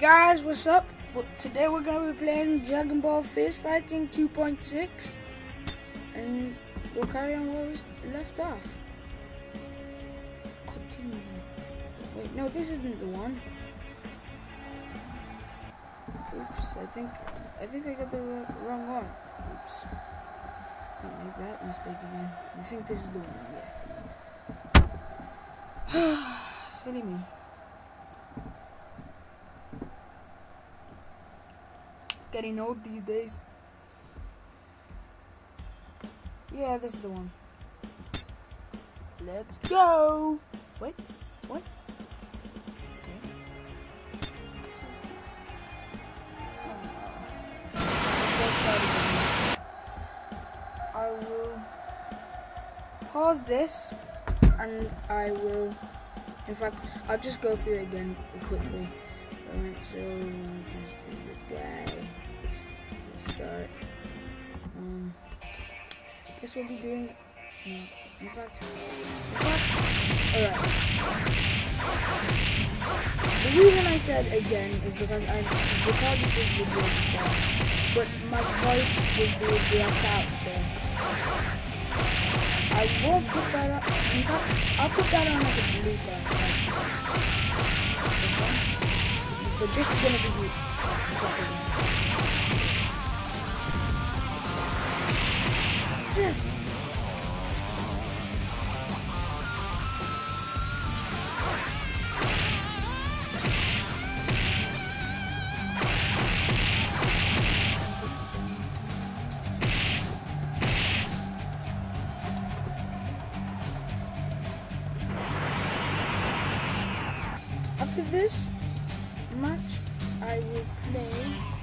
Guys, what's up? Today we're gonna be playing Dragon Ball Fierce Fighting 2.6 and we'll carry on where we left off. Continue. Wait, no, this isn't the one. Oops, I think I think I got the wrong one. Oops. Can't make that mistake again. I think this is the one, yeah. Silly me. Getting old these days. Yeah, this is the one. Let's go! Wait, what? I will pause this and I will, in fact, I'll just go through it again quickly. Alright, so just do this guy. Start. Um, guess we'll be doing. No, in fact, alright. The reason I said again is because I recorded this video before, but my voice was being blocked out, so I won't put that up. In fact, I'll put that on as a blooper. Okay? But this is gonna be After this match, I will play.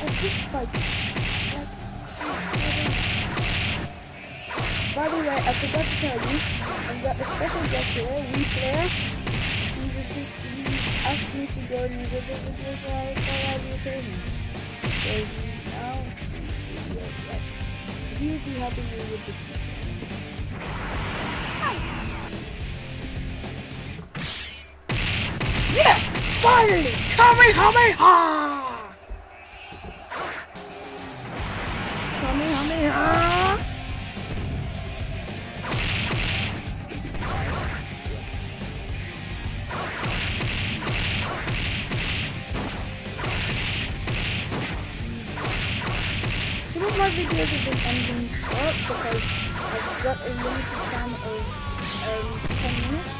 A. By the way, I forgot to tell you, I've got a special guest here, Wii Player. He's assist he asked me to go in his other video, so I thought I'd repair him. So he's now he'll be helping me with the tutorial. Yes! Finally! Kamehameha! Kamehameha! Some of my videos have been ending short because I've got a limited time of um, 10 minutes.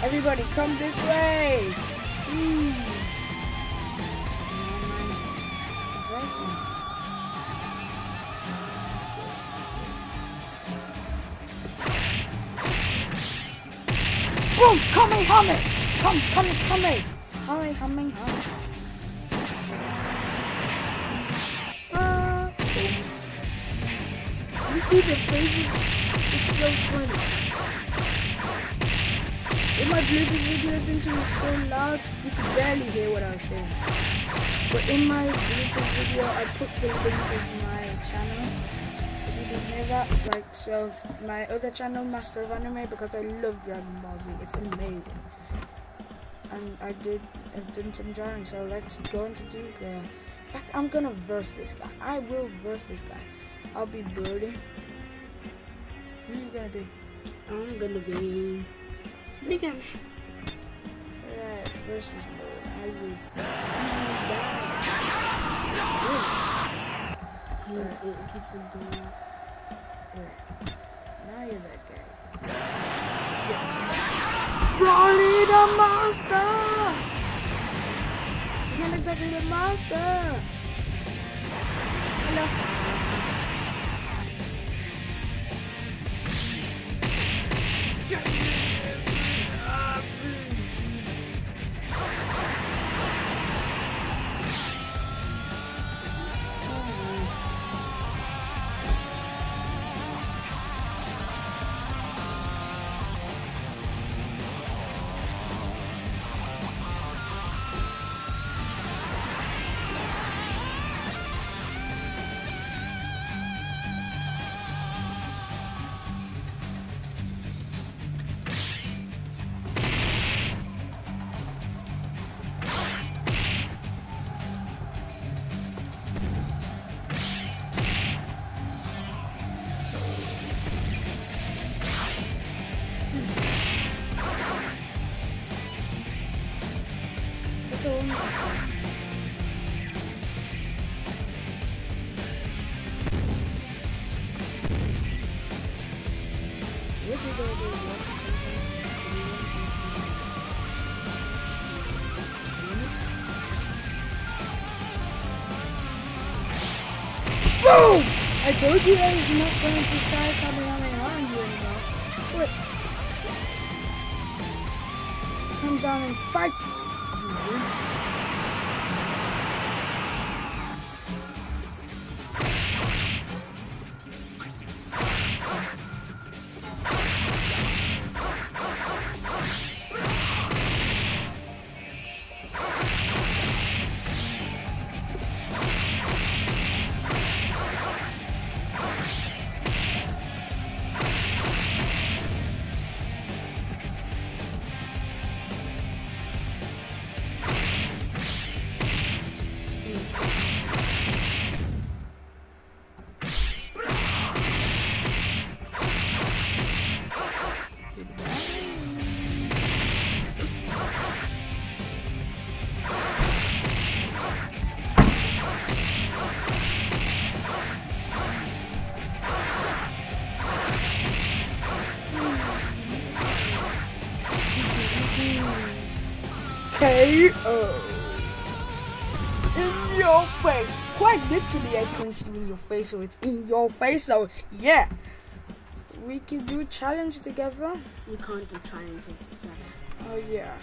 Everybody come this way! Boom! Kamehame! Come, come, come! Hame, hame, hame. Ah, boom. You see the faces? It's so funny. In my Bluetooth video, it was so loud, you could barely hear what I was saying. But in my Bluetooth video, I put the link of my channel. If you didn't hear that, like, so my other channel, Master of Anime, because I love Dragon Ball Z. It's amazing. And I did, I've done some drawing, so let's go into two player. In fact, I'm gonna verse this guy. I will verse this guy. I'll be Broly. Who are you gonna be? I'm gonna be. Megan. Alright, versus mode. I will. You will die. It, it keeps on doing. Alright. Now you're that guy. Broly the monster! He's not exactly the monster! Hello. Look Boom! I told you I was not going to try Kamehameha on you anymore. What? Come down and fight! KO. In your face. Quite literally, I punched in your face, so it's in your face. So yeah, we can do challenge together. We can't do challenges together. Oh yeah.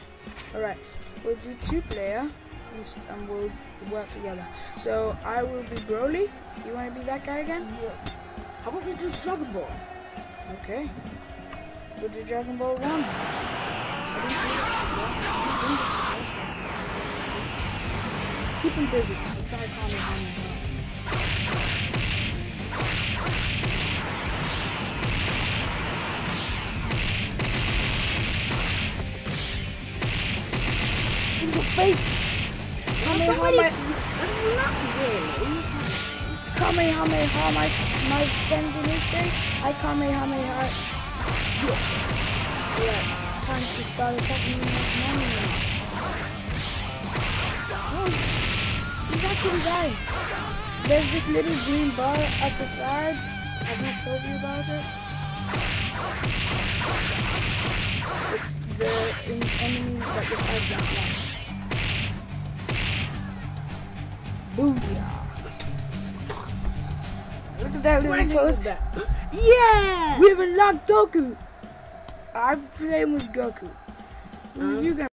All right. We'll do two player and we'll work together. So I will be Broly. Do you want to be that guy again? Yeah. How about we do Dragon Ball? Okay. We'll do Dragon Ball 1. Keep him busy. I'll try calming him. In the face! Kamehameha! Not. Kamehameha, my, my friends in his face. I Kamehameha. Yeah, time to start attacking me with money. Oh, he's actually dying. There's this little green bar at the side. I've not told you about it. It's the en- enemy that you're fighting now. Booyah. Look at that little pose. Yeah! We've unlocked Goku. I play with Goku. You got